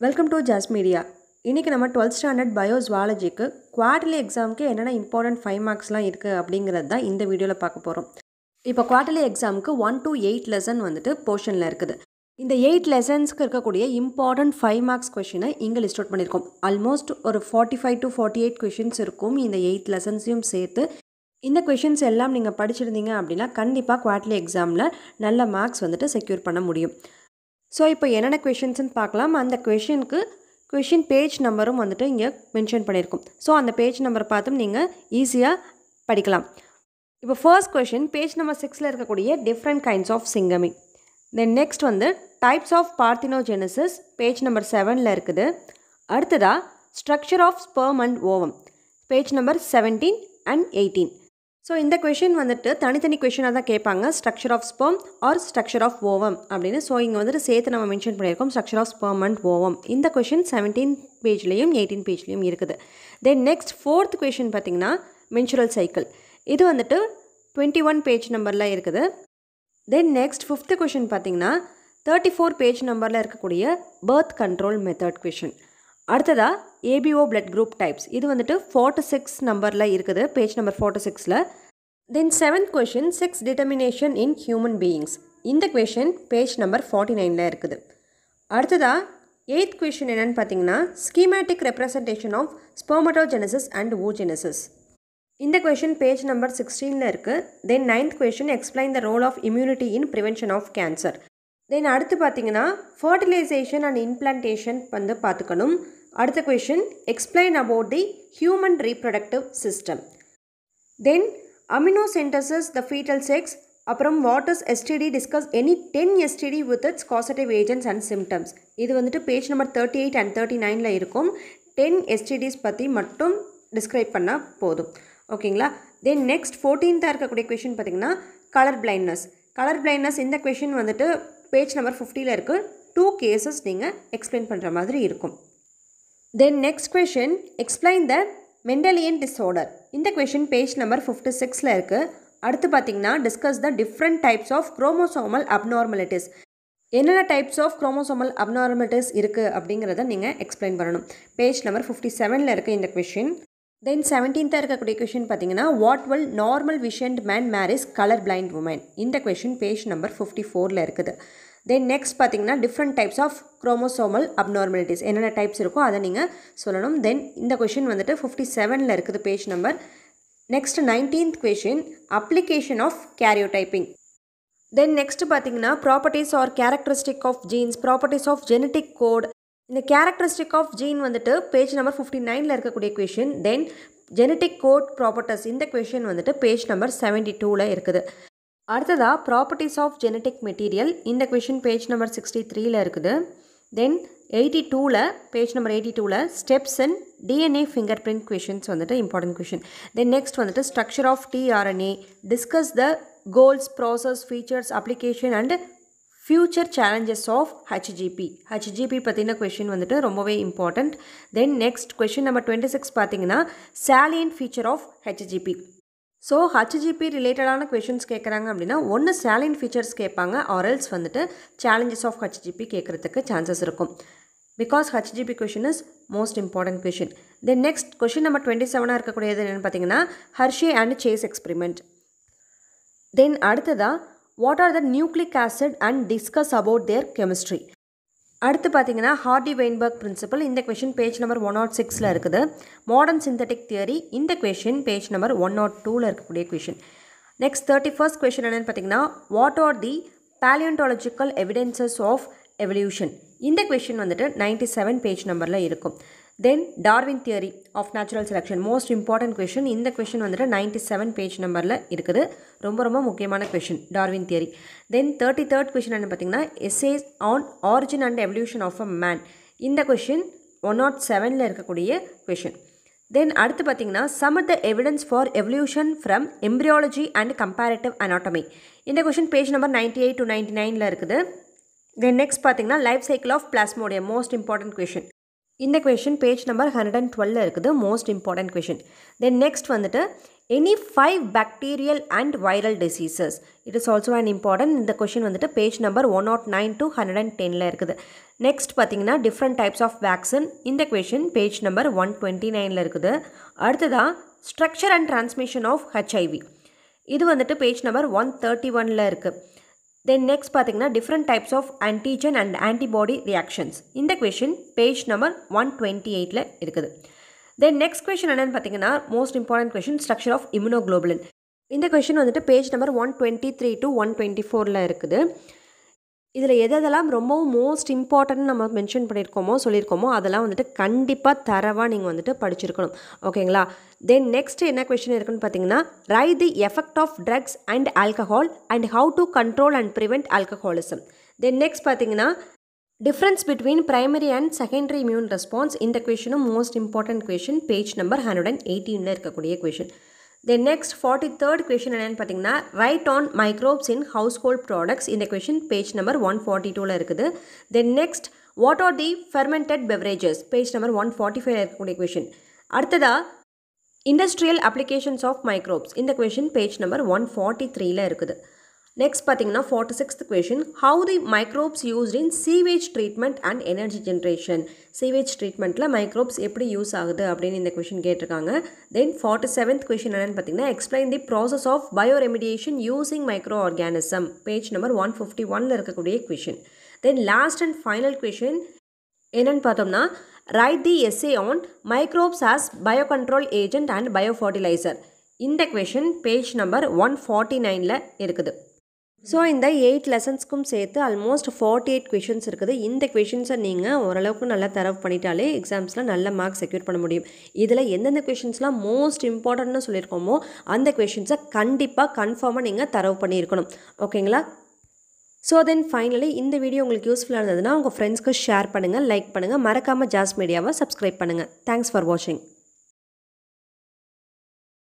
Welcome to jazz media இன்றைக்கி நம்ம twelfth standard bio ஜுவாலஜிக்கு குவார்டர்லி எக்ஸாமுக்கு என்னென்ன இம்பார்ட்டன்ட் ஃபைவ் மார்க்ஸ்லாம் இருக்குது அப்படிங்கிறது தான் இந்த வீடியோவில் பார்க்க போகிறோம் இப்போ குவார்டர்லி எக்ஸாமுக்கு ஒன் டு எயிட் லெசன் வந்துட்டு போர்ஷனில் இருக்குது. இந்த எயிட் லெசன்ஸ்க்கு இருக்கக்கூடிய இம்பார்ட்டன்ட் ஃபைவ் மார்க்ஸ் கொஷினை இங்கே லிஸ்ட் அவுட் பண்ணியிருக்கோம் ஆல்மோஸ்ட் ஒரு forty five to forty eight questions இருக்கும் இந்த எயிட் லெசன்ஸையும் சேர்த்து. இந்த கொஷின்ஸ் எல்லாம் நீங்கள் படிச்சிருந்தீங்க அப்படின்னா கண்டிப்பாக குவார்டர்லி எக்ஸாமில் நல்ல மார்க்ஸ் வந்துட்டு செக்யூர் பண்ண முடியும். ஸோ இப்போ என்னென்ன கொஷின்ஸ்னு பார்க்கலாம். அந்த கொஷினுக்கு கொஷின் பேஜ் நம்பரும் வந்துட்டு இங்கே மென்ஷன் பண்ணியிருக்கோம் ஸோ அந்த பேஜ் நம்பர் பார்த்தும் நீங்கள் ஈஸியாக படிக்கலாம். இப்போ ஃபர்ஸ்ட் கொஷின் பேஜ் நம்பர் சிக்ஸில் இருக்கக்கூடிய different kinds of syngamy then next வந்து types of parthenogenesis page number செவனில் இருக்குது. அடுத்ததாக structure of sperm and ovum page number seventeen and eighteen so இந்த கொஷின் வந்துட்டு தனித்தனி கொஷினாக தான் கேட்பாங்க. Structure of sperm or structure of ovum அப்படின்னு. ஸோ இங்கே வந்துட்டு சேர்த்து நம்ம மென்ஷன் பண்ணியிருக்கோம். Structure of sperm and ovum இந்த கொஷின் செவன்டீன் பேஜ்லேயும் எயிட்டீன் பேஜ்லேயும் இருக்குது. தென் நெக்ஸ்ட் ஃபோர்த் கொஷின் பார்த்தீங்கன்னா மென்சுரல் சைக்கிள் இது வந்துட்டு டுவெண்ட்டி ஒன் பேஜ் நம்பரில் இருக்குது. தென் நெக்ஸ்ட் ஃபிஃப்த்து கொஷின் பார்த்தீங்கன்னா தேர்ட்டி ஃபோர் பேஜ் நம்பரில் இருக்கக்கூடிய பர்த் கண்ட்ரோல் மெத்தட் கொஷின் அடுத்ததாக ஏபிஓ பிளட் குரூப் டைப்ஸ் இது வந்துட்டு ஃபோர்ட்டு சிக்ஸ் நம்பரில் இருக்குது. பேஜ் நம்பர் ஃபோர்ட்டு சிக்ஸில் then seventh question six determination in human beings இந்த கொஷின் பேஜ் நம்பர் ஃபார்ட்டி நைனில் இருக்குது. அடுத்ததாக எயித் கொஷின் என்னென்னு பார்த்தீங்கன்னா schematic representation of spermatogenesis and oogenesis இந்த கொஷின் பேஜ் நம்பர் சிக்ஸ்டீனில் இருக்குது then ninth question explain the role of immunity in prevention of cancer then அடுத்து பார்த்தீங்கன்னா ஃபர்டிலைசேஷன் அண்ட் இம்ப்ளான்டேஷன் வந்து பார்த்துக்கணும் அடுத்த question explain about the human reproductive system then amniocentesis the foetal sex அப்புறம் what is STD discuss any ten STD with its causative agents and symptoms இது வந்துட்டு page number thirty eight and thirty நைனில் இருக்கும் ten STDs பற்றி மட்டும் describe பண்ணால் போதும். ஓகேங்களா தென் நெக்ஸ்ட் ஃபோர்டீன்த்தாக இருக்கக்கூடிய கொஷின் பார்த்தீங்கன்னா கலர் பிளைண்ட்னஸ் கலர் பிளைண்ட்னஸ் இந்த கொஷின் வந்துட்டு பேஜ் நம்பர் ஃபிஃப்டியில் இருக்குது டூ கேசஸ் நீங்கள் எக்ஸ்பிளைன் பண்ணுற மாதிரி இருக்கும். Then next question explain the Mendelian disorder இந்த கொஷின் பேஜ் நம்பர் ஃபிஃப்டி சிக்ஸில் இருக்குது அடுத்து பார்த்தீங்கன்னா discuss the different types of chromosomal abnormalities என்னென்ன டைப்ஸ் ஆஃப் குரோமோசோமல் அப்நார்மலிட்டிஸ் இருக்குது அப்படிங்கிறத நீங்கள் எக்ஸ்பிளைன் பண்ணணும். பேஜ் நம்பர் ஃபிஃப்டி செவனில் இருக்குது இந்த கொஷின் தென் செவன்டீன்த்தாக இருக்கக்கூடிய கொஷின் பார்த்தீங்கன்னா what will normal visioned man marries colour blind woman இந்த கொஷின் பேஜ் நம்பர் ஃபிஃப்டி ஃபோரில் இருக்குது. தென் நெக்ஸ்ட் பார்த்தீங்கன்னா different types of chromosomal abnormalities என்னென்ன டைப்ஸ் இருக்கோ அதை நீங்கள் சொல்லணும். தென் இந்த கொஷின் வந்துட்டு ஃபிஃப்டி செவனில் இருக்குது page number next nineteenth question application of karyotyping then next பார்த்தீங்கன்னா properties or characteristic of genes properties of genetic code இந்த கேரக்டரிஸ்டிக் ஆஃப் ஜீன் வந்துட்டு பேஜ் நம்பர் ஃபிஃப்டி நைனில் இருக்கக்கூடிய question then genetic code properties இந்த question வந்துட்டு page number seventy டூவில் இருக்குது. அடுத்ததாக ப்ராப்பர்ட்டிஸ் ஆஃப் ஜெனட்டிக் மெட்டீரியல் இந்த கொஷின் பேஜ் நம்பர் சிக்ஸ்டி த்ரீயில் இருக்குது. தென் எயிட்டி டூவில் பேஜ் நம்பர் எயிட்டி டூவில் steps and DNA fingerprint questions வந்துட்டு இம்பார்ட்டன்ட் கொஷின் தென் நெக்ஸ்ட் வந்துட்டு structure of tRNA discuss the goals process features application and future challenges of HGP HGP பற்றின question வந்துட்டு ரொம்பவே important then next question number twenty six பார்த்தீங்கன்னா salient feature of HGP so HGP ரிலேட்டடான questions கேட்குறாங்க அப்படின்னா ஒன்று சேலின் features கேட்பாங்க ஆரல்ஸ் வந்துட்டு சேலஞ்சஸ் ஆஃப் ஹச்ஜிபி கேட்குறதுக்கு சான்சஸ் இருக்கும். Because HGP question is most important question then next question number twenty செவனாக இருக்கக்கூடியது என்னென்னு பார்த்தீங்கன்னா Hershey and Chase experiment then அடுத்ததாக what are the nucleic acid and discuss about their chemistry அடுத்து பார்த்தீங்கன்னா ஹார்டி வெயின்பர்க் பிரின்சிபல் இந்த question page number one nought சிக்ஸில் இருக்குது. Modern synthetic theory இந்த question page number one nought டூவில் இருக்கக்கூடிய question next thirty first question என்னென்னு பார்த்தீங்கன்னா what are the palaeontological evidences of evolution இந்த கொஷின் வந்துட்டு நைன்டி செவன் பேஜ் நம்பரில் இருக்கும். Then Darwin theory of natural selection most important question இந்த கொஷின் வந்துட்டு நைன்டி செவன் பேஜ் நம்பரில் இருக்குது. ரொம்ப ரொம்ப முக்கியமான question Darwin theory then thirty third question என்ன பார்த்தீங்கன்னா essays on origin and evolution of a man இந்த கொஷின் ஒன் நாட் செவனில் இருக்கக்கூடிய கொஷின் தென் அடுத்து பார்த்தீங்கன்னா some the evidence for evolution from embryology and comparative anatomy இந்த question page number ninety eight to ninety நைனில் இருக்குது. தென் நெக்ஸ்ட் பார்த்தீங்கன்னா life cycle of Plasmodium most important question இந்த question page number hundred and twelve இருக்குது most important question then next வந்துட்டு any five bacterial and viral diseases it is also an important இந்த question வந்துட்டு page number one nought nine to hundred and டெனில் இருக்குது. Next பார்த்தீங்கன்னா different types of vaccine இந்த question page number one twenty நைனில் இருக்குது அடுத்ததாக structure and transmission of HIV இது வந்துட்டு பேஜ் நம்பர் ஒன் தேர்ட்டி ஒனில் இருக்குது தென் நெக்ஸ்ட் பார்த்தீங்கன்னா different types of antigen and antibody reactions இந்த question page number one twenty எயிட்டில் இருக்குது. தென் நெக்ஸ்ட் கொஷின் என்னென்னு பார்த்தீங்கன்னா most important question structure of immunoglobulin இந்த கொஷின் வந்துட்டு page number one twenty three to one twenty ஃபோரில் இருக்குது. இதில் எதெல்லாம் ரொம்பவும் மோஸ்ட் இம்பார்ட்டன்ட் நம்ம மென்ஷன் பண்ணியிருக்கோமோ சொல்லியிருக்கோமோ அதெல்லாம் வந்துட்டு கண்டிப்பாக தரவாக நீங்கள் வந்துட்டு படிச்சிருக்கணும். ஓகேங்களா? தென் நெக்ஸ்ட் என்ன கொஷின் இருக்குன்னு பார்த்தீங்கன்னா write the effect of drugs and alcohol and how to control and prevent alcoholism then next பார்த்தீங்கன்னா difference between primary and secondary immune response இந்த கொஷினும் most important question page number hundred and எயிட்டீனில் இருக்கக்கூடிய question then next forty third question என்னென்னு பார்த்தீங்கன்னா write on microbes in household products இந்த question page number one forty டூவில் இருக்குது. Then next what are the fermented beverages page number one forty five இருக்கக்கூடிய question அடுத்ததாக industrial applications of microbes இந்த question page number one forty த்ரீயில் இருக்குது. Next பார்த்தீங்கன்னா forty sixth question how the microbes used in sewage treatment and energy generation sewage ட்ரீட்மெண்ட்டில் microbes எப்படி use ஆகுது அப்படின்னு இந்த கொஷின் கேட்டிருக்காங்க. தென் ஃபார்ட்டி செவன்த் கொஷின் என்னென்னு பார்த்தீங்கன்னா explain the process of bioremediation using microorganism page number one fifty ஒனில் இருக்கக்கூடிய question then last and final question என்னென்னு பார்த்தோம்னா write the essay on microbes as biocontrol agent and biofertiliser இந்த question page number one forty நைனில் இருக்குது. So இந்த eight லெசன்ஸ்க்கும் சேர்த்து almost forty eight questions இருக்குது. இந்த கொஷின்ஸை நீங்கள் ஓரளவுக்கு நல்லா தரவு பண்ணிட்டாலே எக்ஸாம்ஸில் நல்ல மார்க் செக்யூர் பண்ண முடியும். இதில் எந்தெந்த கொஷின்ஸ்லாம் மோஸ்ட் இம்பார்ட்டன்ட்னு சொல்லியிருக்கோமோ அந்த கொஷின்ஸை கண்டிப்பாக கன்ஃபார்மாக நீங்கள் தரவு பண்ணியிருக்கணும். ஓகேங்களா ஸோ தென் ஃபைனலி இந்த வீடியோ உங்களுக்கு யூஸ்ஃபுல்லாக இருந்ததுன்னா உங்கள் ஃப்ரெண்ட்ஸ்க்கு ஷேர் பண்ணுங்கள் லைக் பண்ணுங்கள் மறக்காமல் ஜாஸ் மீடியாவை சப்ஸ்கிரைப் பண்ணுங்கள் தேங்க்ஸ் ஃபார் வாட்சிங்